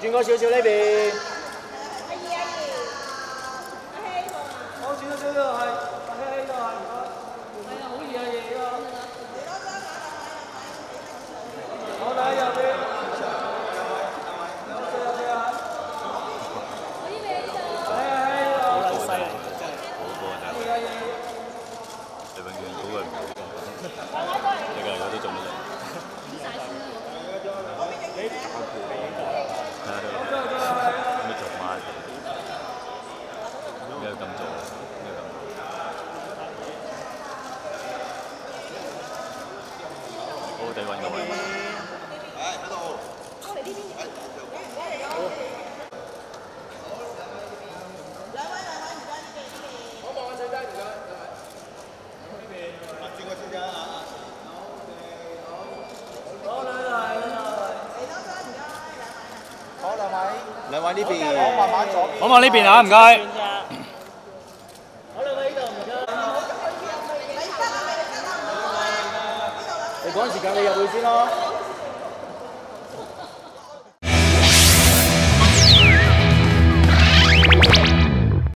转过少少呢边。阿姨阿姨，阿希，好，转咗少少系。你永远估佢唔到㗎。你个人嗰啲做乜嘢？睇下都咩做乜嘅？咩咁做？咩咁做？好好地揾个 兩位，兩位呢邊。我慢慢左邊。我望呢邊啊，唔該。好，兩位呢度唔該。你趕時間，你入去先咯。